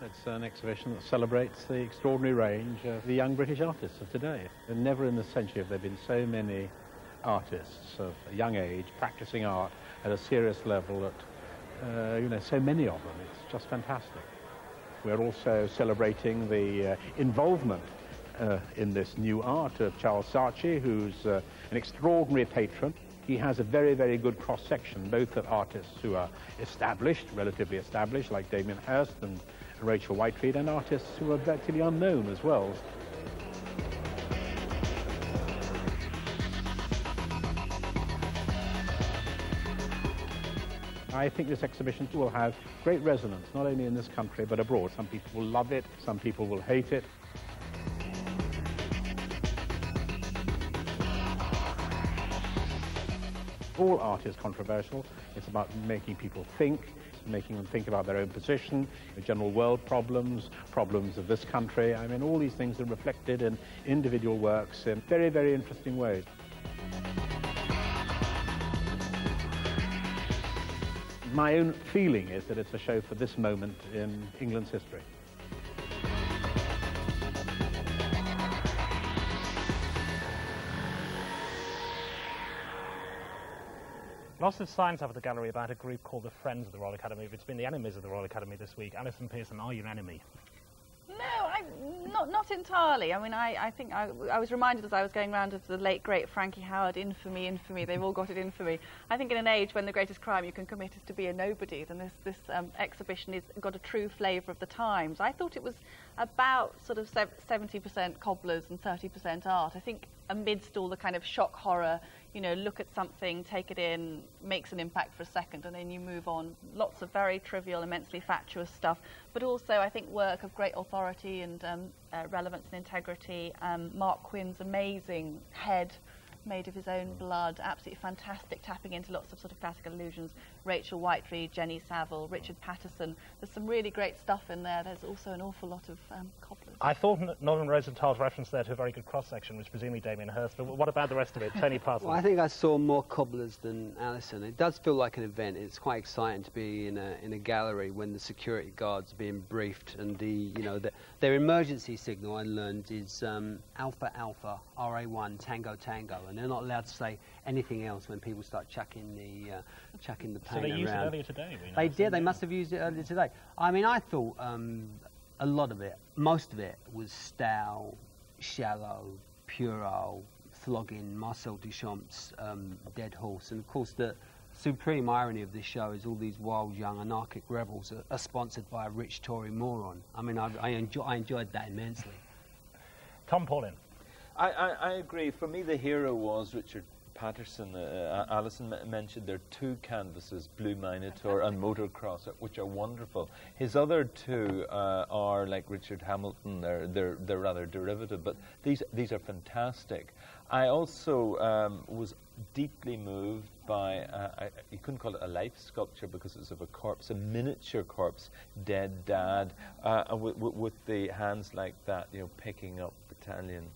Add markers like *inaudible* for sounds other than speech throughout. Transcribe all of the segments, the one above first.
It's an exhibition that celebrates the extraordinary range of the young British artists of today. And never in the century have there been so many artists of a young age practicing art at a serious level at, uh, you know, so many of them. It's just fantastic. We're also celebrating the uh, involvement uh, in this new art of Charles Saatchi, who's uh, an extraordinary patron. He has a very, very good cross-section, both of artists who are established, relatively established, like Damien Hirst and Rachel Whiteread, and artists who are virtually unknown as well. I think this exhibition will have great resonance, not only in this country, but abroad. Some people will love it, some people will hate it. All art is controversial. It's about making people think, making them think about their own position, general world problems, problems of this country. I mean, all these things are reflected in individual works in very, very interesting ways. My own feeling is that it's a show for this moment in England's history. Lots of signs at the gallery about a group called the Friends of the Royal Academy. It's been the enemies of the Royal Academy this week. Allison Pearson, are you an enemy? No, I, not not entirely. I mean, I, I think I, I was reminded as I was going round of the late great Frankie Howerd infamy, infamy. They've all got it infamy. I think in an age when the greatest crime you can commit is to be a nobody, then this this um, exhibition has got a true flavour of the times. I thought it was about sort of 70% cobblers and 30% art. I think amidst all the kind of shock horror you know, look at something, take it in, makes an impact for a second, and then you move on. Lots of very trivial, immensely fatuous stuff, but also I think work of great authority and um, uh, relevance and integrity. Um, Marc Quinn's amazing head made of his own blood, absolutely fantastic, tapping into lots of sort of classical illusions. Rachel Whiteread, Jenny Saville, Richard Patterson. There's some really great stuff in there. There's also an awful lot of um, cobblers. I thought Norman Rosenthal's reference there to a very good cross-section was presumably Damien Hirst, but what about the rest of it? Tony *laughs* Parsons? well, I think I saw more cobblers than Allison. It does feel like an event. It's quite exciting to be in a, in a gallery when the security guards are being briefed and the, you know, the, their emergency signal, I learned, is um, Alpha Alpha, RA1, Tango Tango, and they're not allowed to say anything else when people start chucking the, uh, chucking the paint around. So they around. used it earlier today? They did. They must have used it earlier today. I mean, I thought um, a lot of it, most of it, was stale, shallow, puerile, flogging Marcel Duchamp's um, Dead Horse. And of course, the supreme irony of this show is all these wild young anarchic rebels are, are sponsored by a rich Tory moron. I mean, I, I, enjoy, I enjoyed that immensely. Tom Paulin. I, I, I, agree. For me, the hero was Richard Patterson. Uh, uh Allison mentioned there are two canvases, Blue Minotaur and Motocross, which are wonderful. His other two uh, are like Richard Hamilton. They're, they're, they're rather derivative, but these, these are fantastic. I also um, was deeply moved by, uh, I, you couldn't call it a life sculpture because it's of a corpse, a miniature corpse, dead dad, uh, with, with, the hands like that, you know, picking up Italian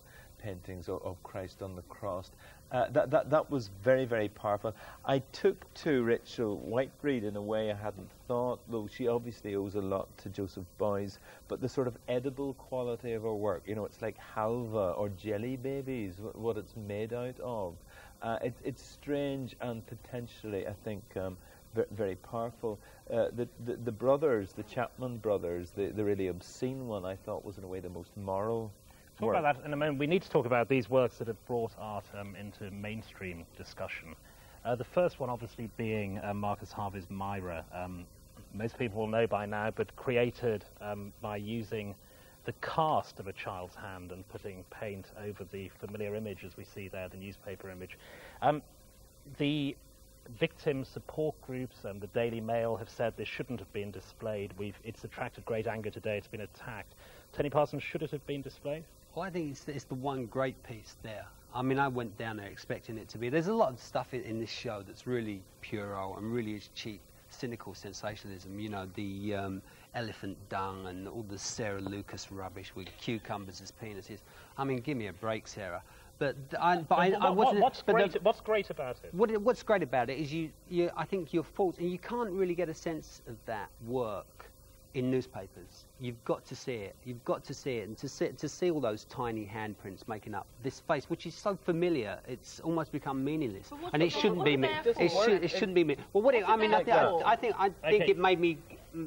paintings of, of Christ on the cross. Uh, that, that, that was very, very powerful. I took to Rachel Whiteread in a way I hadn't thought, though she obviously owes a lot to Joseph Beuys, but the sort of edible quality of her work, you know, it's like halva or jelly babies, what it's made out of. Uh, it, it's strange and potentially, I think, um, very powerful. Uh, the, the, the brothers, the Chapman brothers, the, the really obscene one, I thought was in a way the most moral Talk work. about that in a moment. We need to talk about these works that have brought art um, into mainstream discussion. Uh, the first one, obviously, being uh, Marcus Harvey's Myra. Um, most people will know by now, but created um, by using the cast of a child's hand and putting paint over the familiar image as we see there, the newspaper image. Um, the victim support groups and the Daily Mail have said this shouldn't have been displayed. We've, it's attracted great anger today. It's been attacked. Tony Parsons, should it have been displayed? Well, I think it's, it's the one great piece there. I mean, I went down there expecting it to be. There's a lot of stuff in, in this show that's really puerile and really is cheap, cynical sensationalism. You know, the um, elephant dung and all the Sarah Lucas rubbish with cucumbers as penises. I mean, give me a break, Sarah. But I, but I, I wasn't. What's great, the, what's great about it? What, what's great about it is you, you. I think you're fault, and you can't really get a sense of that work in newspapers. You've got to see it. You've got to see it, and to see to see all those tiny handprints making up this face, which is so familiar, it's almost become meaningless. And it- it shouldn't be. me- It, should, it shouldn't be me. Well, what it, What's I mean, I, think- for? I, I think I think Okay. it made me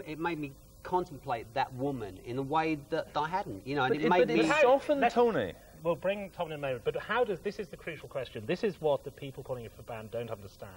it made me contemplate that woman in a way that I hadn't. You know, and But it it, made but me. it's softened, let's- Tony. We'll bring Tom in a moment, but how does this is the crucial question. This is what the people calling it for ban don't understand.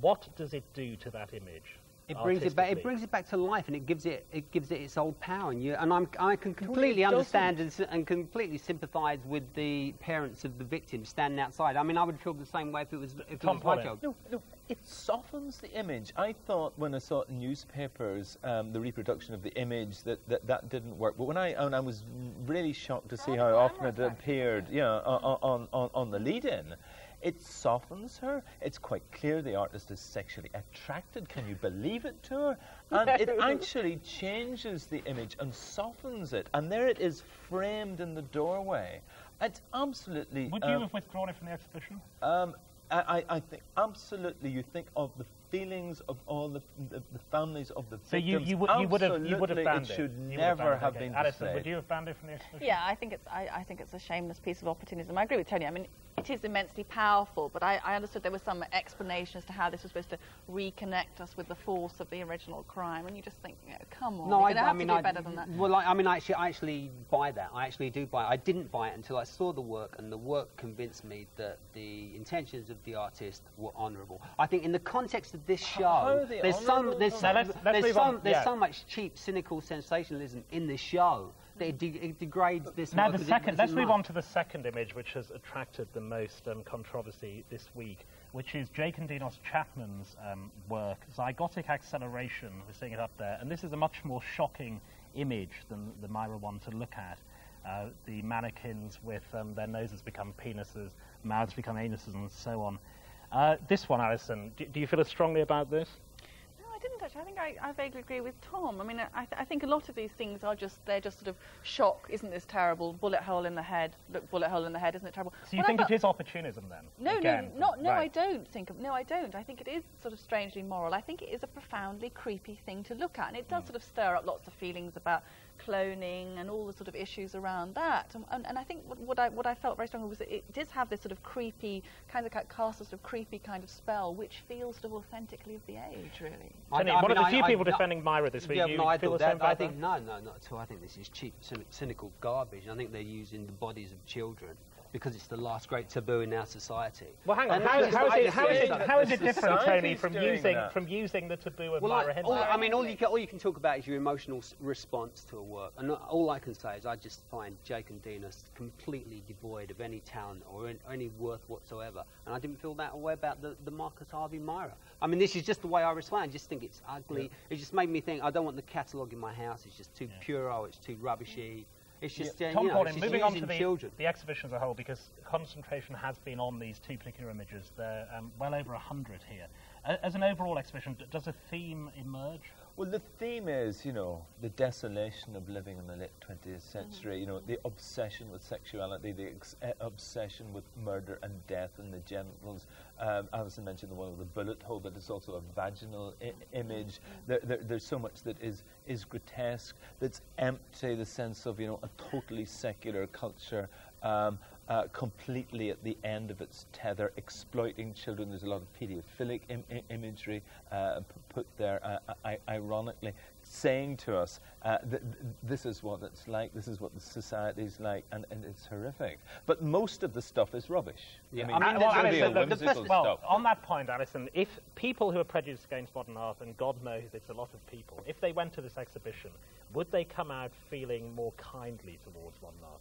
What does it do to that image? It brings it back. It brings it back to life, and it gives it it gives it its old power. And you and I'm I can completely understand and, and completely sympathise with the parents of the victims standing outside. I mean, I would feel the same way if it was if Tom it was my Paulin. child. No, no, it softens the image. I thought when I saw it in newspapers, um, the reproduction of the image, that, that that didn't work. But when I and I was really shocked to see how often it appeared, yeah, on, on, on, on the lead-in. It softens her. It's quite clear the artist is sexually attracted. Can you believe it to her? And it *laughs* actually changes the image and softens it. And there it is framed in the doorway. It's absolutely. Would you um, have withdrawn it from the exhibition? um, I, I I think absolutely. You think of the feelings of all the, the, the families of the So you, victims. you, would, you would have you would have Absolutely, banned it. should You would never banned it. have Okay. been Allison, displayed. would you have banned it from the exhibition? Yeah, I think it's I, I think it's a shameless piece of opportunism. I agree with Tony. I mean, it is immensely powerful, but I, I understood there was some explanation as to how this was supposed to reconnect us with the force of the original crime, and you just think, you know, come on, No, you're I, gonna I mean, to do I, better than that. well, I, I mean, I actually, I actually buy that. I actually do buy it. I didn't buy it until I saw the work, and the work convinced me that the intentions of the artist were honourable. I think in the context of this oh, show, oh, are they there's some, there's some, Now, let's- let's there's, move so, on. there's Yeah. so much cheap, cynical sensationalism in this show de- it degrades this. Now the second, let's move on to the second image, which has attracted the most um, controversy this week, which is Jake and Dinos Chapman's um, work, Zygotic Acceleration. We're seeing it up there, and this is a much more shocking image than the Myra one to look at. Uh, the mannequins with um, their noses become penises, mouths become anuses, and so on. Uh, this one, Allison, do, do you feel as strongly about this? Didn't actually. I think I, I vaguely agree with Tom. I mean, I, th- I think a lot of these things are just they're just sort of shock. Isn't this terrible? Bullet hole in the head. Look, bullet hole in the head. Isn't it terrible? So you I think it is opportunism then? No, Again, no, not, no, I don't think of, no, I don't. I think it is sort of strangely moral. I think it is a profoundly creepy thing to look at, and it does hmm. sort of stir up lots of feelings about cloning and all the sort of issues around that. And, and, and I think what, what I what I felt very strongly was that it does have this sort of creepy kind of cast a sort of creepy kind of spell, which feels sort of authentically of the age, really. I- Tony, I one mean, of the I- few I- people no- defending Myra this week. Yeah, you no, I feel thought the same that. I think no, no, not at all. I think this is cheap, cynical garbage. I think they're using the bodies of children because it's the last great taboo in our society. Well, hang on. How, how is it, how is it, how is it different, Tony, from using that. from using the taboo of Well, Myra I, Hindley? I mean, all you, can, all you can talk about is your emotional response to a work, and all I can say is I just find Jake and Dinos completely devoid of any talent or any, any worth whatsoever, and I didn't feel that way about the, the Marcus Harvey Myra. I mean, this is just the way I respond. I just think it's ugly. It just made me think I don't want the catalogue in my house. It's just too puerile. Oh, it's too rubbishy. It's just uh, Tom you know, Paulin, it's just moving on to the, children. the exhibition as a whole, because concentration has been on these two particular images. There are um, well over 100 here. As an overall exhibition, does a theme emerge? Well, the theme is, you know, the desolation of living in the late 20th century, you know, the obsession with sexuality, the ex- uh, obsession with murder and death and the genitals. Um, Allison mentioned the one with the bullet hole, but it's also a vaginal I- image. There, there, there's so much that is, is grotesque, that's empty, the sense of, you know, a totally secular culture. Um, uh, completely at the end of its tether, exploiting children. There's a lot of paedophilic Im- imagery uh, put there, uh, I- ironically, saying to us, uh, th- th- this is what it's like, this is what the society's like, and, and it's horrific. But most of the stuff is rubbish. Yeah, I mean, I mean, well, Allison, the- the whimsical first- Well, on that point, Allison, if people who are prejudiced against modern art, and God knows it's a lot of people, if they went to this exhibition, would they come out feeling more kindly towards modern art?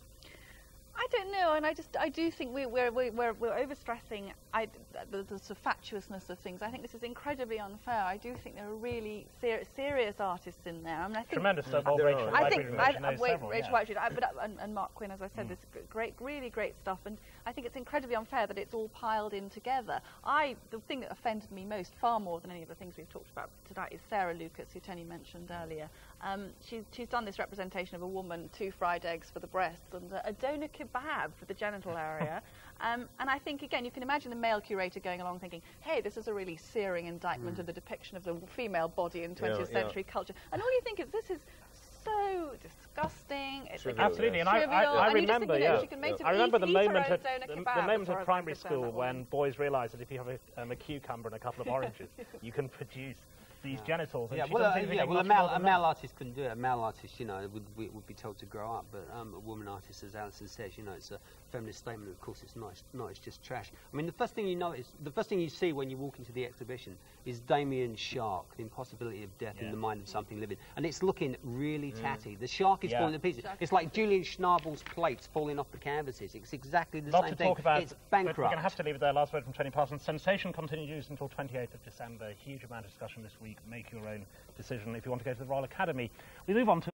I don't know, and I just I do think we, we're we're we're, we're overstressing I, the, the sort of fatuousness of things. I think this is incredibly unfair. I do think there are really ser- serious artists in there. I mean, I think Tremendous stuff. There Old are. Rachel I think I, knows I, wait, several, Rachel yeah. White, I, but, uh, and, and Marc Quinn, as I said, this g- great, really great stuff, and I think it's incredibly unfair that it's all piled in together. I the thing that offended me most, far more than any of the things we've talked about tonight, is Sarah Lucas, who Tony mentioned earlier. Um, she's she's done this representation of a woman, two fried eggs for the breasts, and uh, a doner kebab for the genital area. *laughs* um, and I think, again, you can imagine the male curator going along thinking, hey, this is a really searing indictment Mm. of the depiction of the female body in 20th Yeah, yeah. century culture. And all you think is, this is so disgusting. It's Trivial, against Absolutely, yes. and I, I, I and you just remember, think, you know, yeah. she can make Yeah. I remember the eat- eat her moment at the, the moment before at primary school when boys realised that if you have a, um, a cucumber and a couple of *laughs* oranges, you can produce these genitals. And Yeah, well, uh, yeah, well, a male, a male artist couldn't do it. A male artist, you know, would, would, would be told to grow up. But um, a woman artist, as Allison says, you know, it's a feminist statement. Of course, it's not. It's, not, it's just trash. I mean, the first thing you notice, the first thing you see when you walk into the exhibition is Damien's shark, the impossibility of death in the mind of something living, and it's looking really tatty. The shark is Yeah. falling to pieces. Shark It's like Julian Schnabel's plates falling off the canvases. It's exactly the Lot same to thing. talk about, it's but we're going to have to leave it there. Last word from Tony Parsons. Sensation continues until 28th of December. Huge amount of discussion this week. Make your own decision if you want to go to the Royal Academy. We move on to